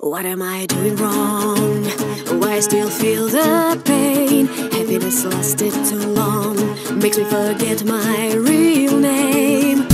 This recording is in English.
What am I doing wrong? Why I still feel the pain? Happiness lasted too long, makes me forget my real name.